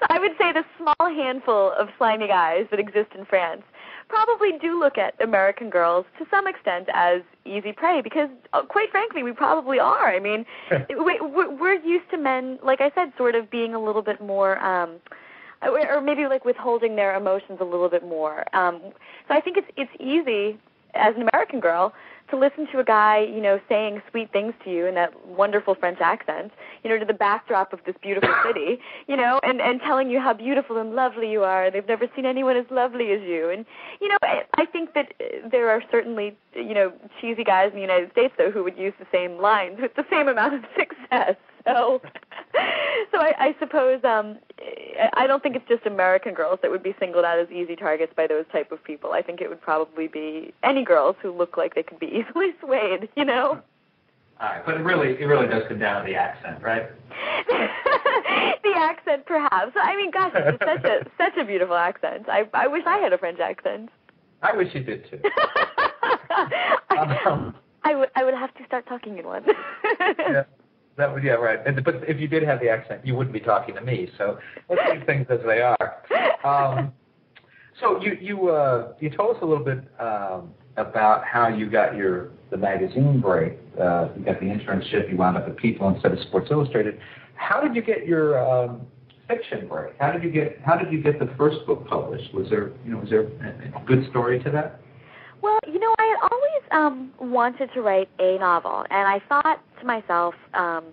so I would say the small handful of slimy guys that exist in France probably do look at American girls to some extent as easy prey because, uh, quite frankly, we probably are. I mean, we, we're used to men, like I said, sort of being a little bit more. um or maybe like withholding their emotions a little bit more. Um, so I think it's it's easy as an American girl to listen to a guy, you know, saying sweet things to you in that wonderful French accent, you know, to the backdrop of this beautiful city, you know, and and telling you how beautiful and lovely you are. They've never seen anyone as lovely as you. And you know, I, think that there are certainly, you know, cheesy guys in the United States though who would use the same lines with the same amount of success. So, so I, I suppose um, I don't think it's just American girls that would be singled out as easy targets by those type of people. I think it would probably be any girls who look like they could be easily swayed. You know. All right, but it really, it really does come down to the accent, right? the accent, perhaps. I mean, gosh, it's such a such a beautiful accent. I I wish I had a French accent. I wish you did too. um, I would I would have to start talking in one. yeah. That would, yeah, right. And, but if you did have the accent, you wouldn't be talking to me. So let's leave things as they are. Um, so you you uh, you told us a little bit um, about how you got your the magazine break. Uh, you got the internship. You wound up at People instead of Sports Illustrated. How did you get your um, fiction break? How did you get how did you get the first book published? Was there you know was there a good story to that? Well, you know, I had always um, wanted to write a novel, and I thought to myself, um,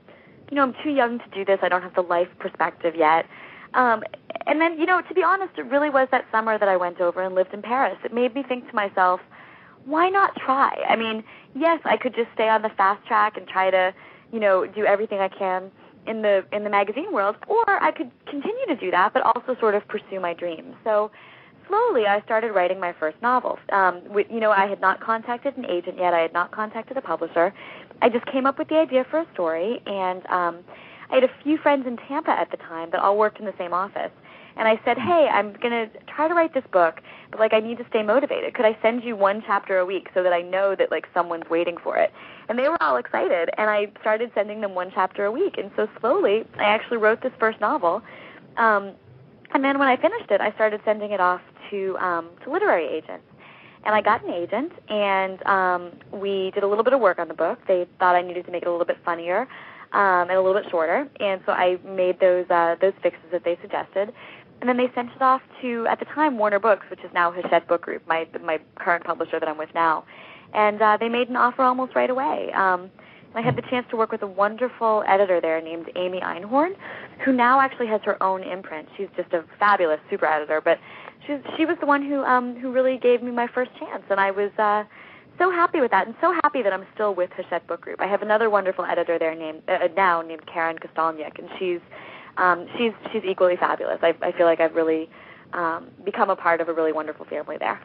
you know, I'm too young to do this. I don't have the life perspective yet. Um, and then, you know, to be honest, it really was that summer that I went over and lived in Paris. It made me think to myself, why not try? I mean, yes, I could just stay on the fast track and try to, you know, do everything I can in the in the magazine world, or I could continue to do that, but also sort of pursue my dreams. So slowly I started writing my first novel. Um, with, you know, I had not contacted an agent yet. I had not contacted a publisher. I just came up with the idea for a story, and um, I had a few friends in Tampa at the time that all worked in the same office. And I said, "Hey, I'm gonna try to write this book, but like I need to stay motivated. Could I send you one chapter a week so that I know that like someone's waiting for it?" And they were all excited, and I started sending them one chapter a week. And so slowly, I actually wrote this first novel. Um, and then when I finished it, I started sending it off to um, to literary agents. And I got an agent, and um, we did a little bit of work on the book. They thought I needed to make it a little bit funnier um, and a little bit shorter, and so I made those uh, those fixes that they suggested. And then they sent it off to, at the time, Warner Books, which is now Hachette Book Group, my my current publisher that I'm with now. And uh, they made an offer almost right away. Um, I had the chance to work with a wonderful editor there named Amy Einhorn, who now actually has her own imprint. She's just a fabulous super editor, but she she was the one who um who really gave me my first chance, and I was uh so happy with that, and so happy that I'm still with Hachette Book Group. I have another wonderful editor there named uh, now named Karen Kosztolnyik, and she's um she's she's equally fabulous. I I feel like I've really um become a part of a really wonderful family there.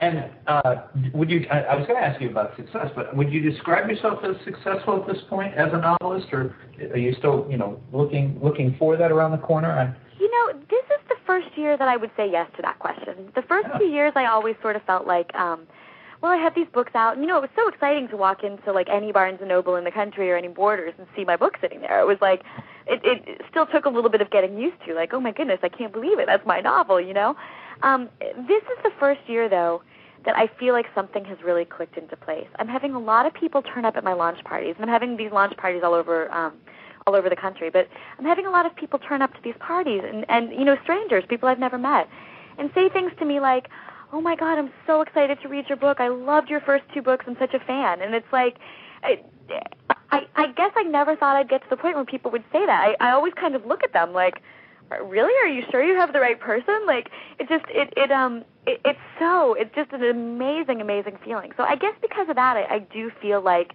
And uh, would you? I, I was going to ask you about success, but would you describe yourself as successful at this point as a novelist, or are you still, you know, looking looking for that around the corner? You know, this is the first year that I would say yes to that question. The first two years, I always sort of felt like, um, well, I have these books out, and you know, it was so exciting to walk into like any Barnes and Noble in the country or any Borders and see my book sitting there. It was like, it, it still took a little bit of getting used to. Like, oh my goodness, I can't believe it. That's my novel, you know. Um, this is the first year though that I feel like something has really clicked into place. I'm having a lot of people turn up at my launch parties. And I'm having these launch parties all over. Um, all over the country. But I'm having a lot of people turn up to these parties and, and you know, strangers, people I've never met, and say things to me like, Oh my God, I'm so excited to read your book. I loved your first two books. I'm such a fan. And it's like, I, I, I guess I never thought I'd get to the point where people would say that. I, I always kind of look at them like, really? Are you sure you have the right person? Like, it just, it, it, um, it, it's so, it's just an amazing, amazing feeling. So I guess because of that, I, I do feel like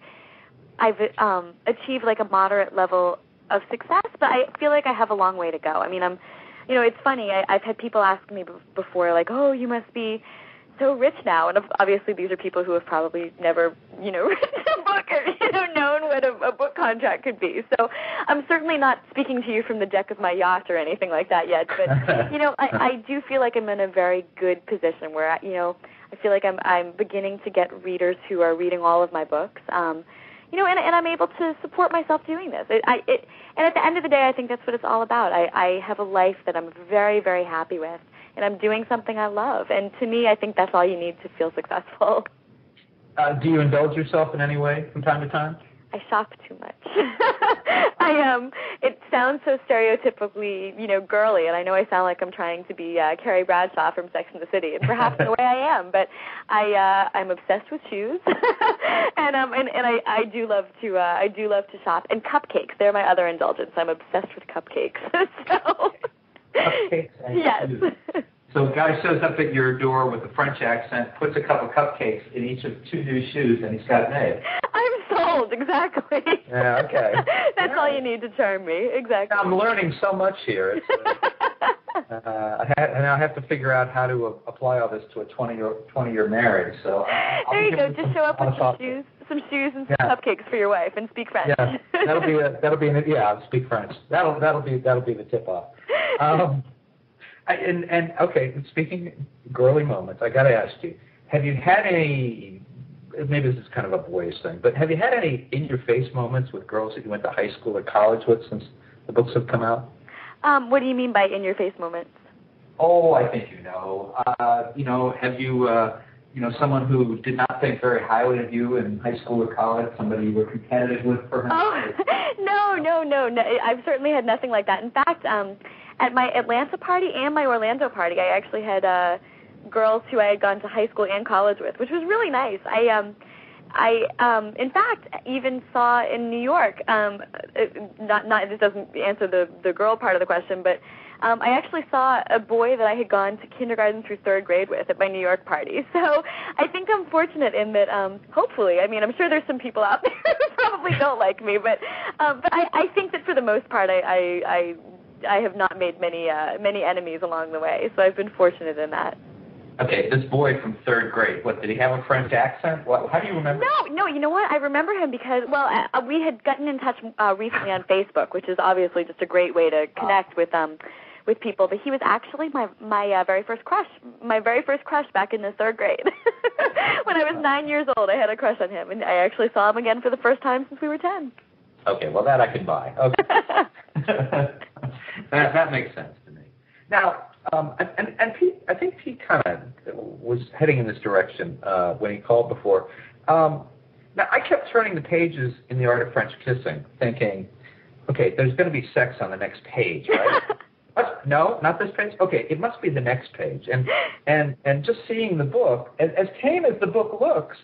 I've um, achieved like a moderate level of success, but I feel like I have a long way to go. I mean, I'm, you know, it's funny. I, I've had people ask me b- before, like, "Oh, you must be so rich now," and obviously these are people who have probably never, you know, written a book or you know known what a, a book contract could be. So I'm certainly not speaking to you from the deck of my yacht or anything like that yet. But you know, I, I do feel like I'm in a very good position where, I, you know, I feel like I'm I'm beginning to get readers who are reading all of my books. Um, you know, and, and I'm able to support myself doing this. It, I, it, and at the end of the day, I think that's what it's all about. I, I have a life that I'm very, very happy with, and I'm doing something I love. And to me, I think that's all you need to feel successful. Uh, do you indulge yourself in any way from time to time? I shop too much. I um it sounds so stereotypically, you know, girly and I know I sound like I'm trying to be uh Carrie Bradshaw from Sex and the City and perhaps in a way I am, but I uh I'm obsessed with shoes. and um and, and I I do love to uh I do love to shop and cupcakes. They're my other indulgence. I'm obsessed with cupcakes. so Cupcakes Yes. shoes. So a guy shows up at your door with a French accent, puts a couple cupcakes in each of two new shoes, and he's got made. I'm sold, exactly. Yeah, okay. That's all you need to charm me. Exactly. I'm learning so much here. It's, uh, uh, I ha- I have to figure out how to uh, apply all this to a 20 year 20 year marriage. So I'll there you go. Just show up with some shoes, some shoes and some Yeah. cupcakes for your wife, and speak French. Yeah, that'll be a, that'll be an, yeah. I'll speak French. That'll that'll be that'll be the tip off. Um, I, and and okay, speaking girly moments, I got to ask you: Have you had any? Maybe this is kind of a boyish thing, but have you had any in-your-face moments with girls that you went to high school or college with since the books have come out? um, what do you mean by in-your-face moments? Oh, I think you know. Uh, you know, have you, uh, you know, someone who did not think very highly of you in high school or college, somebody you were competitive with, perhaps? Oh, no, no, no, no. I've certainly had nothing like that. In fact, um, at my Atlanta party and my Orlando party, I actually had uh, girls who I had gone to high school and college with, which was really nice. I um, I um, in fact even saw in New York. Um, not not this doesn't answer the the girl part of the question, but. Um, I actually saw a boy that I had gone to kindergarten through third grade with at my New York party. So I think I'm fortunate in that. Um, hopefully, I mean, I'm sure there's some people out there who probably don't like me, but um, but I, I think that for the most part, I I I, I have not made many uh, many enemies along the way. So I've been fortunate in that. Okay, this boy from third grade. What did he have a French accent? What? How do you remember? No, no, you know what? I remember him because well, uh, we had gotten in touch uh, recently on Facebook, which is obviously just a great way to connect with um with people. But he was actually my my uh, very first crush, my very first crush back in the third grade. when I was nine years old, I had a crush on him, and I actually saw him again for the first time since we were ten. Okay, well that I can buy. Okay, that that makes sense to me. Now, um, and and, and Pete, I think Pete kind of was heading in this direction uh, when he called before. Um, now, I kept turning the pages in the Art of French Kissing, thinking, okay, there's going to be sex on the next page, right? Must- no, not this page. Okay, it must be the next page. And and and just seeing the book, as, as tame as the book looks,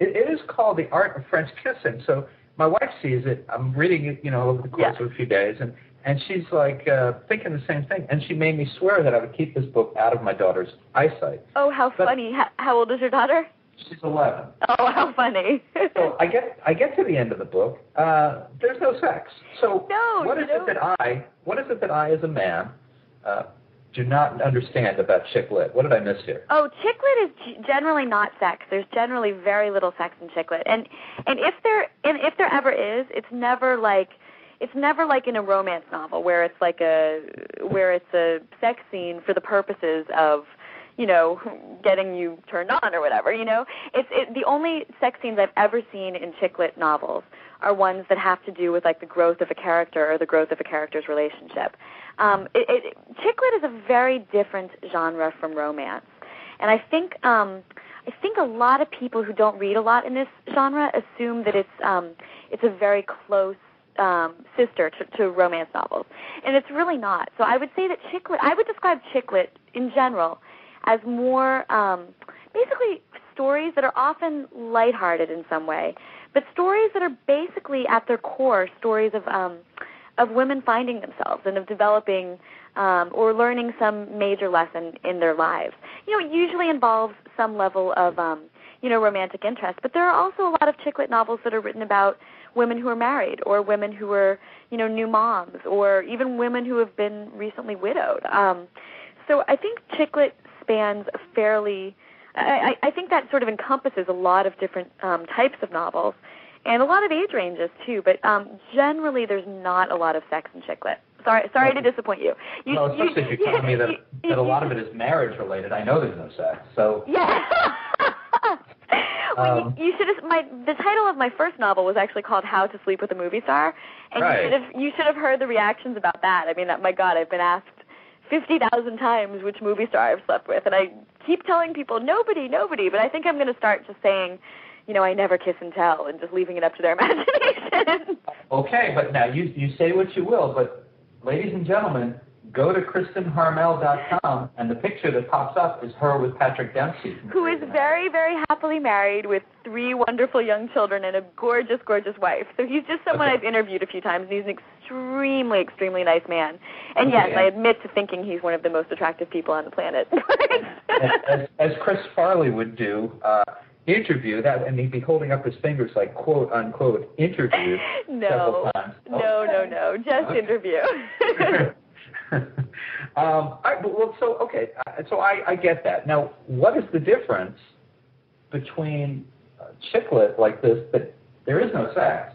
it, it is called the Art of French Kissing. So my wife sees it. I'm reading it, you know, over the course Yeah. of a few days, and and she's like uh, thinking the same thing. And she made me swear that I would keep this book out of my daughter's eyesight. oh, how But- funny! How, how old is your daughter? She's 11. Oh, how funny! So I get I get to the end of the book. Uh, there's no sex. So No, what you it that I what is it that I as a man uh, do not understand about chick lit? What did I miss here? Oh, chick lit is generally not sex. There's generally very little sex in chick lit, and and if there and if there ever is, it's never like it's never like in a romance novel where it's like a where it's a sex scene for the purposes of you know getting you turned on or whatever. You know, it's it, the only sex scenes I've ever seen in chick lit novels are ones that have to do with like the growth of a character or the growth of a character's relationship. Um, it, it, chick lit is a very different genre from romance, and I think um, I think a lot of people who don't read a lot in this genre assume that it's um, it's a very close um, sister to, to romance novels, and it's really not. So I would say that chick lit. I would describe chick lit in general as more um, basically stories that are often lighthearted in some way, but stories that are basically at their core stories of um, of women finding themselves and of developing um, or learning some major lesson in their lives. You know, it usually involves some level of um, you know romantic interest, but there are also a lot of chick lit novels that are written about women who are married or women who are you know new moms or even women who have been recently widowed. Um, so I think chick lit spans a fairly I, I think that sort of encompasses a lot of different um, types of novels and a lot of age ranges too. But um, generally, there's not a lot of sex in chick lit. Sorry, sorry to disappoint you. you well, especially if you're telling me that, you- that a lot of it is marriage related. I know there's no sex. So Yeah. well, Um, you, you should have. My the title of my first novel was actually called How to Sleep with a Movie Star, and Right. you should have you should have heard the reactions about that. I mean, that, my God, I've been asked 50,000 times which movie star I've slept with, and I keep telling people nobody, nobody. But I think I'm going to start just saying, you know, I never kiss and tell, and just leaving it up to their imagination. Okay, but now you you say what you will, but ladies and gentlemen, go to KristinHarmel.com, and the picture that pops up is her with Patrick Dempsey. Who is very, very happily married with three wonderful young children and a gorgeous, gorgeous wife. So he's just someone Okay. I've interviewed a few times, and he's an extremely, extremely nice man. And yes. I admit to thinking he's one of the most attractive people on the planet. as, as Chris Farley would do, uh, interview that, and he'd be holding up his fingers like quote unquote interview no, no, no, no, just Okay. interview. um, I, well, so okay, uh, so I, I get that. Now, what is the difference between uh, chick lit like this that there is no sex,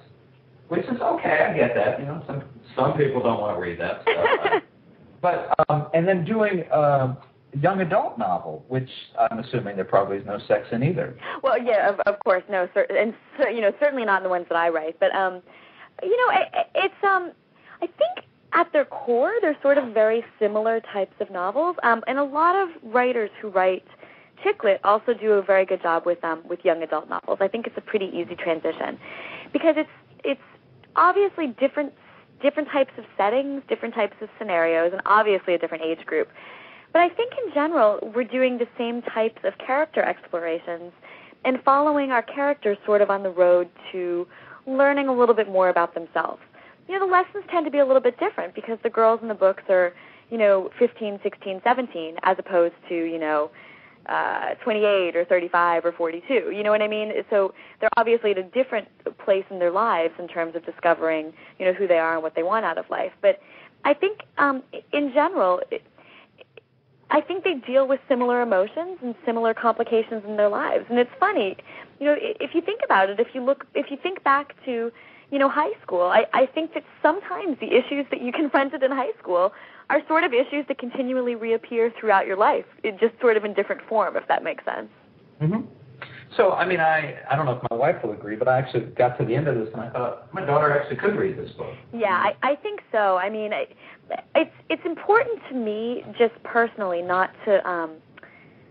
which is okay, I get that. You know, some some people don't want to read that stuff. but um, and then doing um, young adult novel, which I'm assuming there probably is no sex in either. Well, yeah, of, of course, no, cer- and cer- you know, certainly not in the ones that I write. But um, you know, it, it's um, I think at their core, they're sort of very similar types of novels. Um, and a lot of writers who write chick lit also do a very good job with um with young adult novels. I think it's a pretty easy transition because it's it's obviously different different types of settings, different types of scenarios, and obviously a different age group. But I think in general, we're doing the same types of character explorations and following our characters sort of on the road to learning a little bit more about themselves. You know, the lessons tend to be a little bit different because the girls in the books are, you know, 15, 16, 17, as opposed to, you know, uh, 28 or 35 or 42. You know what I mean? So they're obviously at a different place in their lives in terms of discovering, you know, who they are and what they want out of life. But I think, um, in general, it, I think they deal with similar emotions and similar complications in their lives. And it's funny, you know, if you think about it, if you look, if you think back to, you know, high school, I, I think that sometimes the issues that you confronted in high school are sort of issues that continually reappear throughout your life, it just sort of in different form, if that makes sense. hmm So, I mean, I I don't know if my wife will agree, but I actually got to the end of this and I thought my daughter actually could read this book. Yeah, I, I think so. I mean, I, it's it's important to me just personally not to um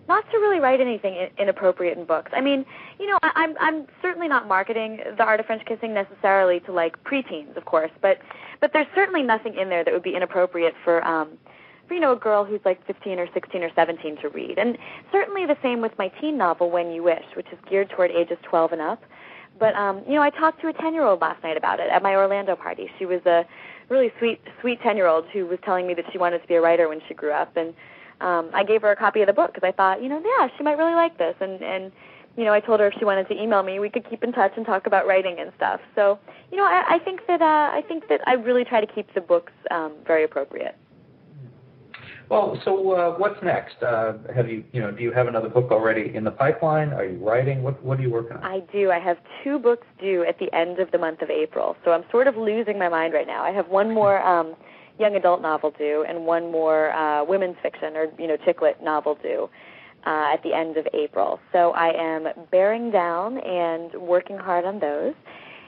not to really write anything in- inappropriate in books. I mean, you know, I'm I'm certainly not marketing the art of French kissing necessarily to like preteens, of course, but but there's certainly nothing in there that would be inappropriate for um for you know a girl who's like 15 or 16 or 17 to read. And certainly the same with my teen novel When You Wish, which is geared toward ages 12 and up. But um, you know, I talked to a 10-year-old last night about it at my Orlando party. She was a really sweet, sweet 10-year-old who was telling me that she wanted to be a writer when she grew up, and um, I gave her a copy of the book because I thought, you know, yeah, she might really like this. And and you know, I told her if she wanted to email me, we could keep in touch and talk about writing and stuff. So, you know, I, I think that uh, I think that I really try to keep the books um, very appropriate. Well, so uh, what's next? Uh, have you, you know, do you have another book already in the pipeline? Are you writing? What What are you working on? I do. I have two books due at the end of the month of April, so I'm sort of losing my mind right now. I have one more um, young adult novel due and one more uh, women's fiction or you know chick lit novel due uh, at the end of April. So I am bearing down and working hard on those.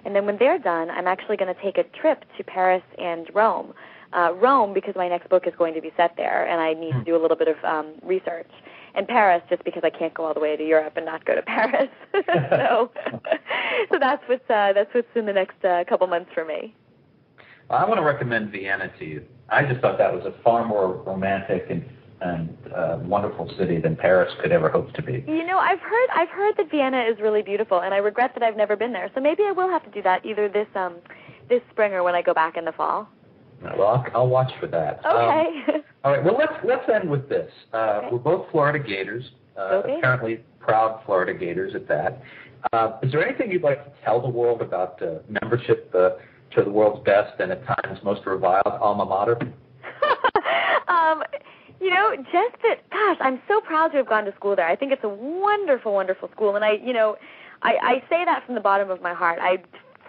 And then when they're done, I'm actually going to take a trip to Paris and Rome. Uh, Rome because my next book is going to be set there, and I need to do a little bit of um, research. And Paris just because I can't go all the way to Europe and not go to Paris. so, so that's what's uh, that's what's in the next uh, couple months for me. I want to recommend Vienna to you. I just thought that was a far more romantic and and uh, wonderful city than Paris could ever hope to be. You know, I've heard I've heard that Vienna is really beautiful, and I regret that I've never been there. So maybe I will have to do that either this um this spring or when I go back in the fall. Well, I'll, I'll watch for that. Um, Okay. all right. Well, let's let's end with this. Uh, Okay. We're both Florida Gators. Uh, Gators. apparently proud Florida Gators at that. Uh, is there anything you'd like to tell the world about uh, membership uh, to the world's best and at times most reviled alma mater? um, you know, just that. Gosh, I'm so proud to have gone to school there. I think it's a wonderful, wonderful school, and I, you know, I, I say that from the bottom of my heart. I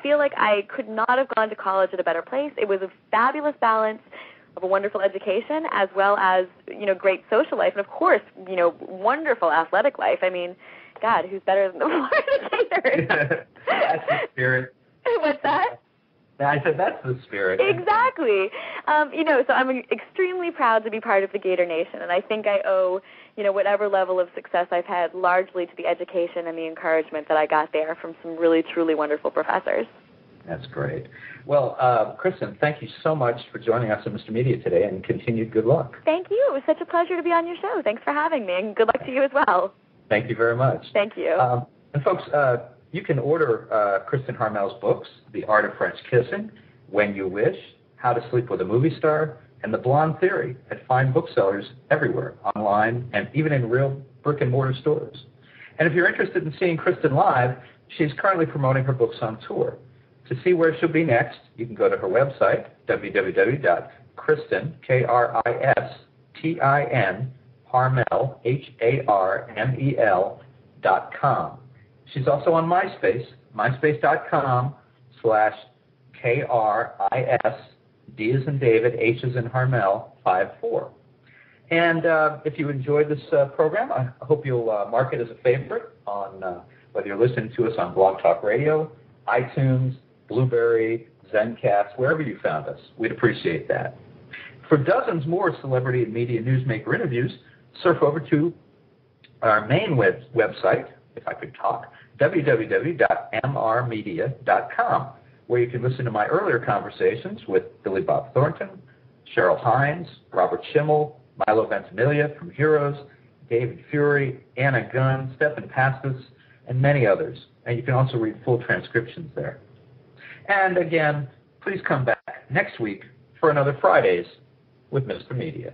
feel like I could not have gone to college at a better place. It was a fabulous balance of a wonderful education as well as you know great social life, and of course, you know, wonderful athletic life. I mean, God, who's better than the Florida Gators? That's the spirit. What's that? I said that's the spirit. Exactly. Um, you know, so I'm extremely proud to be part of the Gator Nation, and I think I owe, you know, whatever level of success I've had largely to the education and the encouragement that I got there from some really, truly wonderful professors. That's great. Well, uh, Kristin, thank you so much for joining us at Mr. Media today, and continued good luck. Thank you. It was such a pleasure to be on your show. Thanks for having me, and good luck to you as well. Thank you very much. Thank you. Um, and folks, uh, you can order uh, Kristin Harmel's books, The Art of French Kissing, When You Wish, How to Sleep with a Movie Star, and The Blonde Theory at fine booksellers everywhere, online, and even in real brick and mortar stores. And if you're interested in seeing Kristin live, she's currently promoting her books on tour. To see where she'll be next, you can go to her website, www.kristin, K-R-I-S-T-I-N, Harmel, dot com. She's also on MySpace, myspace.com slash K-R-I-S, D as in David, H as in Harmel, 54. And uh, if you enjoyed this uh, program, I hope you'll uh, mark it as a favorite on uh, whether you're listening to us on Blog Talk Radio, iTunes, Blubrry, Zencast, wherever you found us. We'd appreciate that. For dozens more celebrity and media newsmaker interviews, surf over to our main web- website, if I could talk, www.mrmedia.com, where you can listen to my earlier conversations with Billy Bob Thornton, Cheryl Hines, Robert Schimmel, Milo Ventimiglia from Heroes, David Fury, Anna Gunn, Stephan Pastis, and many others. And you can also read full transcriptions there. And again, please come back next week for another Fridays with Mr. Media.